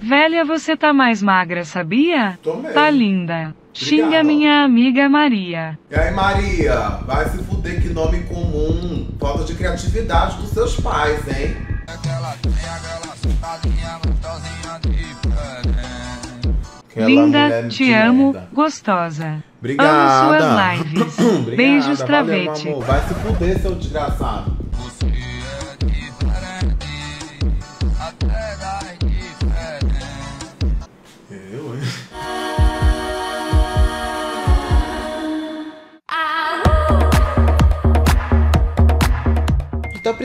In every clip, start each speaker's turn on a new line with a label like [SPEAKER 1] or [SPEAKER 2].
[SPEAKER 1] Velha, você tá mais magra, sabia?
[SPEAKER 2] Tô mesmo.
[SPEAKER 1] Tá linda. Xinga
[SPEAKER 2] Obrigado.
[SPEAKER 1] minha amiga Maria.
[SPEAKER 2] E aí, Maria, vai se fuder que nome comum. Falta de criatividade dos seus pais, hein? Aquela
[SPEAKER 1] Linda, te amo,
[SPEAKER 2] merda.
[SPEAKER 1] gostosa.
[SPEAKER 2] Obrigada.
[SPEAKER 1] Amo suas lives.
[SPEAKER 2] Obrigada,
[SPEAKER 1] Beijos,
[SPEAKER 2] valeu,
[SPEAKER 1] travete.
[SPEAKER 2] meu amor. Vai se fuder, seu desgraçado.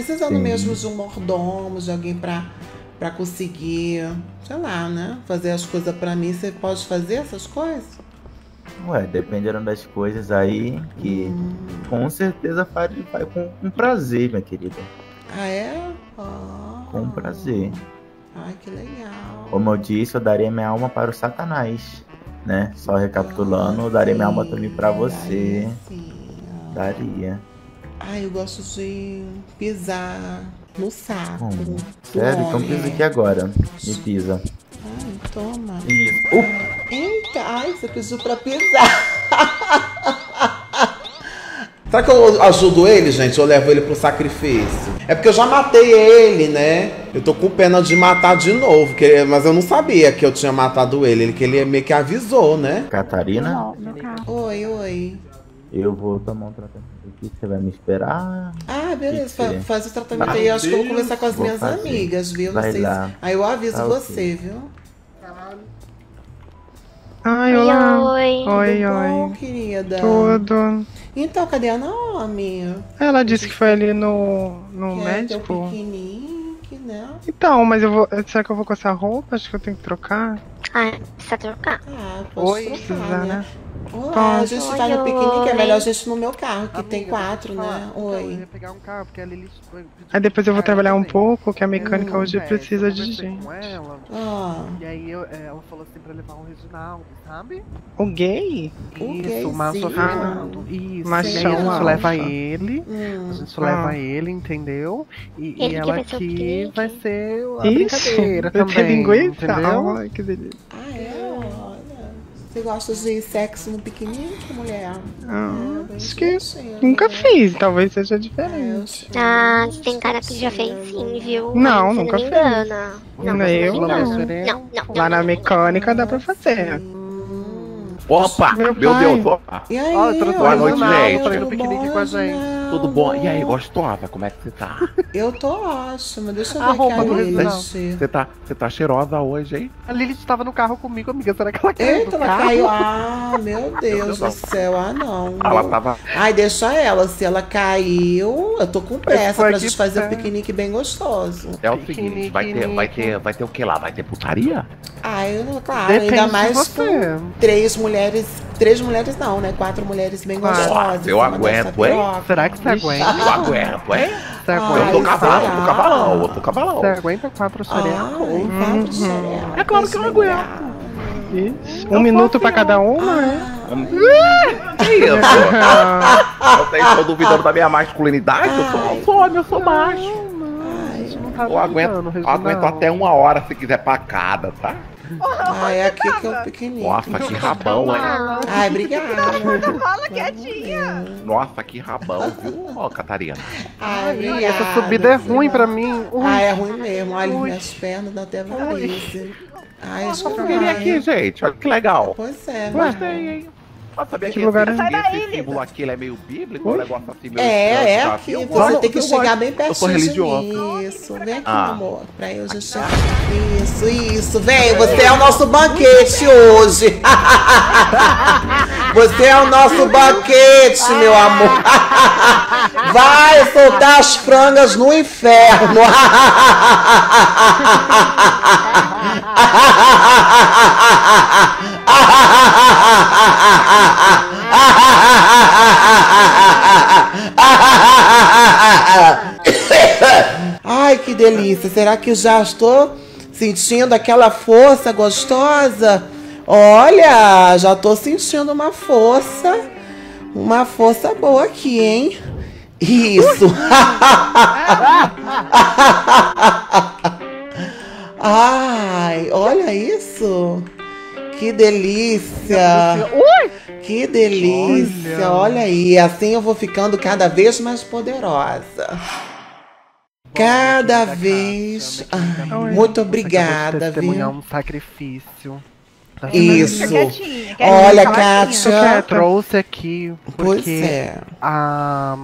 [SPEAKER 3] Precisando
[SPEAKER 4] Sim.
[SPEAKER 3] mesmo de um mordomo, de alguém pra, pra conseguir, sei lá, né? Fazer as coisas pra mim. Você pode fazer essas coisas?
[SPEAKER 4] Ué, dependendo das coisas aí, que
[SPEAKER 3] Hum.
[SPEAKER 4] com certeza faz, faz com, com prazer, minha querida.
[SPEAKER 3] Ah, é? Ah.
[SPEAKER 4] Com prazer.
[SPEAKER 3] Ai, que legal.
[SPEAKER 4] Como eu disse, eu daria minha alma para o Satanás, né? Só recapitulando, eu daria minha alma também para você.
[SPEAKER 3] Sim.
[SPEAKER 4] Daria.
[SPEAKER 3] Ai, eu gosto de pisar no saco. Do
[SPEAKER 4] Sério? Então pisa aqui agora. Me pisa.
[SPEAKER 3] Ai, toma.
[SPEAKER 4] Isso. Uh,
[SPEAKER 3] Eita, ai, você pediu pra pisar. Será que eu ajudo ele, gente? Eu levo ele pro sacrifício? É porque eu já matei ele, né? Eu tô com pena de matar de novo, que- mas eu não sabia que eu tinha matado ele. Ele que ele meio que avisou, né?
[SPEAKER 4] Catarina,
[SPEAKER 3] Oi, oi.
[SPEAKER 4] Eu vou tomar um tratamento aqui. Você vai me esperar?
[SPEAKER 3] Ah, beleza,
[SPEAKER 4] é?
[SPEAKER 3] fa- faz o tratamento
[SPEAKER 4] Ah,
[SPEAKER 3] aí. Acho que eu vou conversar com as
[SPEAKER 4] Vou
[SPEAKER 3] minhas
[SPEAKER 4] fazer.
[SPEAKER 3] amigas, viu? Não
[SPEAKER 4] Vai
[SPEAKER 3] sei se-
[SPEAKER 4] lá.
[SPEAKER 3] Aí eu aviso
[SPEAKER 4] Tá,
[SPEAKER 3] você,
[SPEAKER 4] ok.
[SPEAKER 3] viu?
[SPEAKER 5] Ai,
[SPEAKER 6] Oi,
[SPEAKER 5] olá.
[SPEAKER 6] oi.
[SPEAKER 5] Oi,
[SPEAKER 3] Tudo bom,
[SPEAKER 5] oi.
[SPEAKER 3] querida?
[SPEAKER 5] Tudo.
[SPEAKER 3] Então, cadê a Naomi?
[SPEAKER 5] Ela disse que foi ali no, no
[SPEAKER 3] Que é
[SPEAKER 5] médico.
[SPEAKER 3] piquenique, né?
[SPEAKER 5] Então, mas eu vou. Será que eu vou com essa roupa? Acho que eu tenho que trocar.
[SPEAKER 6] Ah, precisa trocar.
[SPEAKER 3] Ah, pode
[SPEAKER 5] Oi,
[SPEAKER 3] trocar,
[SPEAKER 5] precisa, né?
[SPEAKER 3] Olá,
[SPEAKER 5] Pode.
[SPEAKER 3] a gente
[SPEAKER 6] Oi,
[SPEAKER 3] vai no piquenique, é melhor a gente no meu carro, que tem
[SPEAKER 7] Amiga,
[SPEAKER 3] quatro,
[SPEAKER 7] deixa eu
[SPEAKER 3] né?
[SPEAKER 7] Então, eu
[SPEAKER 3] Oi.
[SPEAKER 7] ia pegar um carro, porque a Lili
[SPEAKER 5] Aí depois eu vou trabalhar um pouco, que a mecânica
[SPEAKER 3] Hum,
[SPEAKER 5] hoje
[SPEAKER 7] É,
[SPEAKER 5] precisa
[SPEAKER 7] eu
[SPEAKER 5] de gente.
[SPEAKER 7] com ela,
[SPEAKER 3] Ah,
[SPEAKER 7] e aí eu- é, ela falou assim pra levar um Reginaldo, sabe?
[SPEAKER 5] O gay?
[SPEAKER 3] O
[SPEAKER 7] Isso, o Márcio
[SPEAKER 3] gayzinho.
[SPEAKER 7] Fernando. Isso,
[SPEAKER 5] Machão
[SPEAKER 7] aí a gente leva ele, a
[SPEAKER 3] hum.
[SPEAKER 7] gente
[SPEAKER 5] Ah.
[SPEAKER 7] leva ele, entendeu? E, e
[SPEAKER 6] Ele que
[SPEAKER 7] ela
[SPEAKER 6] vai ser o
[SPEAKER 7] aqui vai ser a
[SPEAKER 5] Isso.
[SPEAKER 7] brincadeira
[SPEAKER 5] Vai ter
[SPEAKER 7] também,
[SPEAKER 5] linguiça?
[SPEAKER 7] entendeu?
[SPEAKER 5] Ai, que delícia.
[SPEAKER 3] É? Você gosta de sexo no piquenique, mulher?
[SPEAKER 5] Ah,
[SPEAKER 3] É,
[SPEAKER 5] acho que nunca
[SPEAKER 3] né?
[SPEAKER 5] fiz, talvez seja
[SPEAKER 3] É,
[SPEAKER 5] diferente.
[SPEAKER 3] sei,
[SPEAKER 6] Ah, tem cara que já fez sim, viu?
[SPEAKER 5] Não,
[SPEAKER 6] Mas
[SPEAKER 5] nunca
[SPEAKER 6] me
[SPEAKER 5] fiz.
[SPEAKER 6] engana. Não,
[SPEAKER 5] Não, eu não.
[SPEAKER 6] engana. Não, não,
[SPEAKER 5] Lá
[SPEAKER 6] não,
[SPEAKER 5] na
[SPEAKER 6] não.
[SPEAKER 5] mecânica dá pra fazer.
[SPEAKER 8] Opa,
[SPEAKER 5] Meu
[SPEAKER 8] meu. Deus, opa.
[SPEAKER 3] E aí,
[SPEAKER 7] Ó, trouxe
[SPEAKER 8] Boa noite, gente.
[SPEAKER 7] Ir no piquenique com a gente.
[SPEAKER 8] Tudo bom? E aí, gostosa, como é que você tá?
[SPEAKER 3] Eu tô ótima, deixa eu
[SPEAKER 7] A
[SPEAKER 3] ver
[SPEAKER 7] roupa
[SPEAKER 3] aqui
[SPEAKER 7] do
[SPEAKER 3] a list.
[SPEAKER 8] Você tá, você tá cheirosa hoje, hein?
[SPEAKER 7] A Lili estava no carro comigo, amiga. Será que ela caiu
[SPEAKER 3] Eita, ela
[SPEAKER 7] carro?
[SPEAKER 3] caiu. Ah, meu Deus do céu. Ah, não.
[SPEAKER 8] Ela tava.
[SPEAKER 3] Ai, deixa ela. Se ela caiu, eu tô com pressa pra gente fazer um piquenique bem gostoso.
[SPEAKER 8] É o seguinte, vai ter, vai ter, vai ter o que lá? Vai ter putaria?
[SPEAKER 3] Ai, eu, claro,
[SPEAKER 7] Depende
[SPEAKER 3] ainda mais com três mulheres. Três mulheres não, né? Quatro mulheres bem gostosas.
[SPEAKER 8] Eu aguento, hein?
[SPEAKER 7] Será que você aguenta?
[SPEAKER 8] Eu aguento, hein?
[SPEAKER 7] Você
[SPEAKER 3] Ai,
[SPEAKER 8] Eu
[SPEAKER 7] aguenta?
[SPEAKER 8] tô cavalão, tô cavalão, eu tô cavalão.
[SPEAKER 7] Você aguenta quatro
[SPEAKER 3] Ai,
[SPEAKER 7] cereais?
[SPEAKER 3] papo de xereca,
[SPEAKER 8] É claro que eu
[SPEAKER 3] mulher.
[SPEAKER 8] aguento.
[SPEAKER 5] Isso. Um minuto pra cada uma, né?
[SPEAKER 8] Que isso? Vocês estão duvidando da minha masculinidade? Eu sou, homem, eu sou macho.
[SPEAKER 3] Ai,
[SPEAKER 7] Não tá
[SPEAKER 8] Eu aguento, aguento até uma hora se quiser pra cada, tá?
[SPEAKER 3] Ai, é aqui que é o piquenique.
[SPEAKER 8] Nossa, que rabão, hein?
[SPEAKER 3] Ai, obrigada.
[SPEAKER 9] Fala quietinha.
[SPEAKER 8] Nossa, que rabão, viu, ó, Catarina?
[SPEAKER 3] Ai, obrigada.
[SPEAKER 7] essa subida é ruim pra mim. Ui,
[SPEAKER 3] Ah, é ruim mesmo. Olha,
[SPEAKER 7] Ui.
[SPEAKER 3] minhas pernas dão até varize. Ai,
[SPEAKER 8] Vamos
[SPEAKER 3] desculpa.
[SPEAKER 8] vir aqui, gente, olha que legal.
[SPEAKER 3] Pois é.
[SPEAKER 8] Gostei, hein? Mas sabia
[SPEAKER 5] Que lugar
[SPEAKER 8] esse,
[SPEAKER 5] é?
[SPEAKER 8] Esse símbolo aqui ele é meio bíblico, um negócio assim meio
[SPEAKER 3] É, é aqui.
[SPEAKER 8] Eu
[SPEAKER 3] Você
[SPEAKER 8] gosto,
[SPEAKER 3] tem que
[SPEAKER 8] eu
[SPEAKER 3] chegar
[SPEAKER 8] gosto.
[SPEAKER 3] bem
[SPEAKER 8] Eu sou
[SPEAKER 3] pertinho
[SPEAKER 8] religioso.
[SPEAKER 3] Isso, vem aqui,
[SPEAKER 8] Ah.
[SPEAKER 3] meu amor. Pra eu já chegar. Isso, isso. Vem, você é o nosso banquete hoje. Você é o nosso banquete, meu amor. Vai soltar as frangas no inferno. Ai, que delícia. Será que já estou sentindo aquela força gostosa? Olha, já estou sentindo uma força. Uma força boa aqui, hein? Isso. Ai, olha isso. Que delícia. Que delícia. Olha aí, assim eu vou ficando cada vez mais poderosa. Cada vez. Ai, muito obrigada,
[SPEAKER 7] Testemunhar
[SPEAKER 3] viu?
[SPEAKER 7] um sacrifício. Tá
[SPEAKER 3] Isso. Olha,
[SPEAKER 9] caladinha.
[SPEAKER 7] Eu
[SPEAKER 3] Kátia.
[SPEAKER 7] trouxe aqui
[SPEAKER 3] Pois
[SPEAKER 7] porque
[SPEAKER 3] é.
[SPEAKER 7] a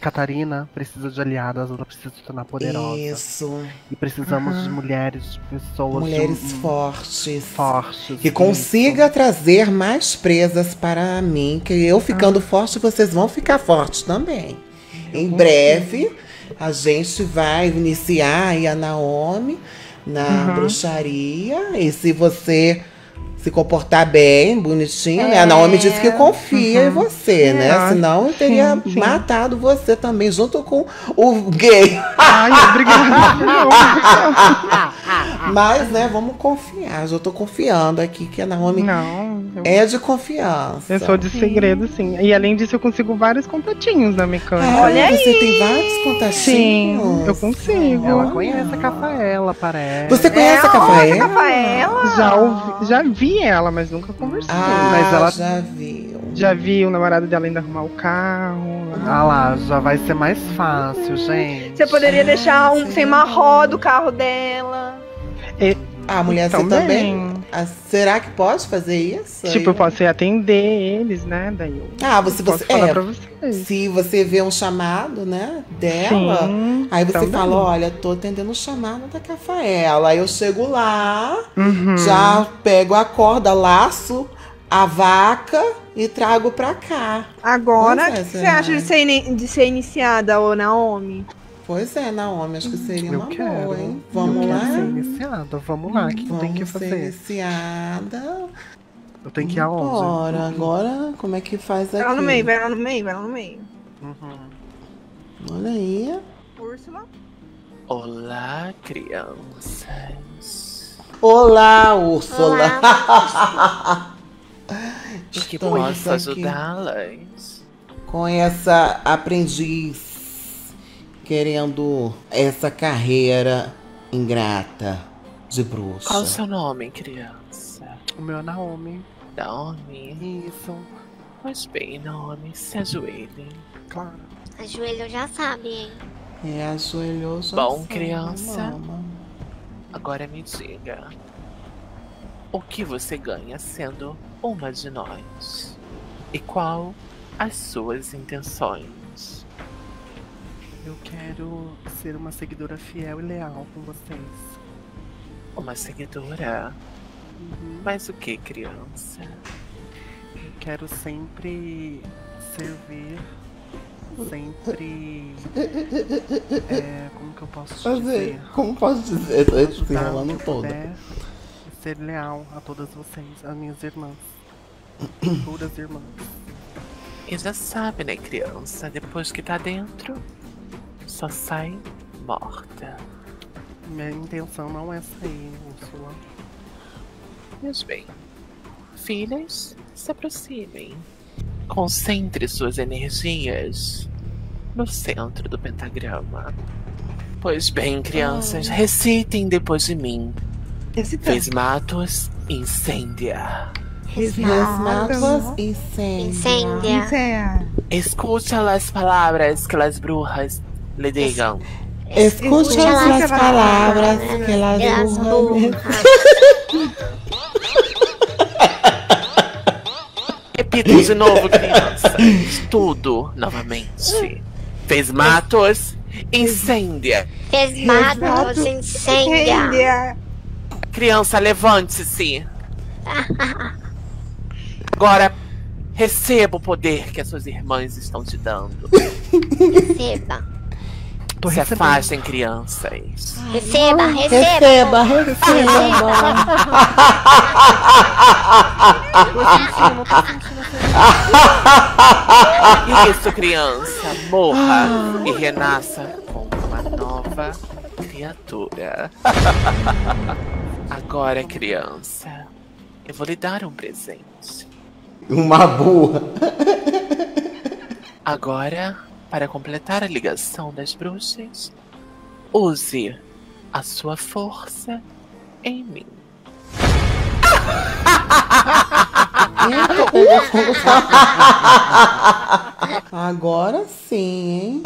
[SPEAKER 7] Catarina precisa de aliadas, ela precisa se tornar poderosa.
[SPEAKER 3] Isso.
[SPEAKER 7] E precisamos de mulheres, de pessoas
[SPEAKER 3] Mulheres
[SPEAKER 7] de,
[SPEAKER 3] fortes.
[SPEAKER 7] fortes.
[SPEAKER 3] Que
[SPEAKER 7] isso.
[SPEAKER 3] consiga trazer mais presas para mim. Que eu ficando forte, vocês vão ficar fortes também. Em breve, a gente vai iniciar aí a Naomi na bruxaria. E se você se comportar bem, bonitinho, né? A Naomi disse que confia em você, né?
[SPEAKER 5] Ah,
[SPEAKER 3] Senão eu teria
[SPEAKER 5] sim, sim.
[SPEAKER 3] matado você também, junto com o gay.
[SPEAKER 5] Ai, obrigada.
[SPEAKER 3] Mas, né, vamos confiar. Já tô confiando aqui que a Naomi
[SPEAKER 5] Não, eu,
[SPEAKER 3] é de confiança.
[SPEAKER 5] eu sou de segredo, sim. E além disso, eu consigo vários contatinhos na mecânica.
[SPEAKER 3] Ah,
[SPEAKER 9] Olha
[SPEAKER 3] você tem vários
[SPEAKER 5] Sim,
[SPEAKER 3] contatinhos.
[SPEAKER 5] eu consigo.
[SPEAKER 7] Ela conhece a Cafaela, parece.
[SPEAKER 3] Você conhece a Cafaela?
[SPEAKER 9] Rafaela?
[SPEAKER 5] Já, ouvi, já vi ela, mas nunca conversei.
[SPEAKER 3] Ah,
[SPEAKER 7] Mas ela-
[SPEAKER 3] já viu.
[SPEAKER 5] Já vi o namorado dela ainda arrumar o carro.
[SPEAKER 7] Ah lá, já vai ser mais fácil, gente.
[SPEAKER 9] Você poderia deixar um sem uma roda o carro dela.
[SPEAKER 3] Ah, mulher, você também? Ah, será que pode fazer isso?
[SPEAKER 5] Tipo, eu posso ir atender eles, né? Daí eu
[SPEAKER 3] Ah, você,
[SPEAKER 5] posso
[SPEAKER 3] você
[SPEAKER 5] falar
[SPEAKER 3] é,
[SPEAKER 5] pra vocês.
[SPEAKER 3] se você vê um chamado, né, dela,
[SPEAKER 5] Sim,
[SPEAKER 3] aí você
[SPEAKER 5] também.
[SPEAKER 3] fala, olha, tô atendendo o chamado da Cafaela. Aí eu chego lá,
[SPEAKER 5] Uhum.
[SPEAKER 3] já pego a corda, laço a vaca e trago pra cá.
[SPEAKER 9] Agora, o
[SPEAKER 3] é,
[SPEAKER 9] que você
[SPEAKER 3] Zé.
[SPEAKER 9] acha de ser, de ser iniciada, ô Naomi?
[SPEAKER 3] Pois é, Naomi, acho que seria
[SPEAKER 7] Eu
[SPEAKER 3] uma
[SPEAKER 7] quero.
[SPEAKER 3] boa, hein?
[SPEAKER 7] eu
[SPEAKER 3] Vamos
[SPEAKER 7] quero
[SPEAKER 3] lá?
[SPEAKER 7] ser iniciada. Vamos lá, o que
[SPEAKER 3] Vamos
[SPEAKER 7] tem que
[SPEAKER 3] ser
[SPEAKER 7] fazer?
[SPEAKER 3] iniciada.
[SPEAKER 7] Eu tenho que ir aonde?
[SPEAKER 3] Bora, agora como é que faz aqui?
[SPEAKER 9] Vai lá no meio, vai lá no meio, vai lá no meio.
[SPEAKER 7] Uhum.
[SPEAKER 3] Olha aí.
[SPEAKER 9] Úrsula?
[SPEAKER 8] Olá, crianças.
[SPEAKER 3] Olá, Úrsula.
[SPEAKER 8] Em que posso ajudá-las?
[SPEAKER 3] Com essa aprendiz querendo essa carreira ingrata de bruxa.
[SPEAKER 8] Qual o seu nome, criança?
[SPEAKER 7] O meu é Naomi.
[SPEAKER 8] Naomi.
[SPEAKER 7] Isso,
[SPEAKER 8] Pois bem, Naomi, se ajoelhe.
[SPEAKER 7] claro.
[SPEAKER 6] Ajoelho já sabe, hein?
[SPEAKER 3] É, ajoelhou já
[SPEAKER 8] Bom,
[SPEAKER 3] sabe,
[SPEAKER 8] criança.
[SPEAKER 3] mama.
[SPEAKER 8] Agora me diga. O que você ganha sendo uma de nós? E qual as suas intenções?
[SPEAKER 7] Eu quero ser uma seguidora fiel e leal com vocês.
[SPEAKER 8] Uma seguidora?
[SPEAKER 7] Uhum.
[SPEAKER 8] Mas o que, criança?
[SPEAKER 7] Eu quero sempre servir, sempre. É, como que eu posso
[SPEAKER 3] Fazer,
[SPEAKER 7] dizer?
[SPEAKER 3] como posso dizer?
[SPEAKER 7] Eu
[SPEAKER 3] toda.
[SPEAKER 7] puder e ser leal a todas vocês, as minhas irmãs. Todas irmãs.
[SPEAKER 8] E já sabe, né, criança? Depois que tá dentro, só sai morta.
[SPEAKER 7] Minha intenção não é sair, Úrsula.
[SPEAKER 8] Pois bem, filhas, se aproximem. Concentre suas energias no centro do pentagrama. Pois bem, crianças, recitem depois de mim.
[SPEAKER 9] Esse
[SPEAKER 8] Fesmatos incêndia.
[SPEAKER 3] Resmatos incêndio.
[SPEAKER 6] Incêndia.
[SPEAKER 8] Escute as palavras que as bruxas lhe digam.
[SPEAKER 3] Escute as palavras que elas burram.
[SPEAKER 6] burras.
[SPEAKER 8] Repita de novo, crianças. Tudo novamente. Fesmatos incêndia.
[SPEAKER 6] Fesmatos incêndia.
[SPEAKER 9] Incêndia.
[SPEAKER 8] Criança, levante-se. Agora receba o poder que as suas irmãs estão te dando.
[SPEAKER 6] Receba.
[SPEAKER 7] Tô
[SPEAKER 8] Se
[SPEAKER 7] recebendo.
[SPEAKER 8] afastem, crianças.
[SPEAKER 6] Receba, receba.
[SPEAKER 3] Receba, receba.
[SPEAKER 8] Isso, criança, morra e renasça como uma nova criatura. Agora, criança, eu vou lhe dar um presente.
[SPEAKER 3] Uma burra.
[SPEAKER 8] Agora, para completar a ligação das bruxas, use a sua força em mim.
[SPEAKER 3] Agora sim, hein?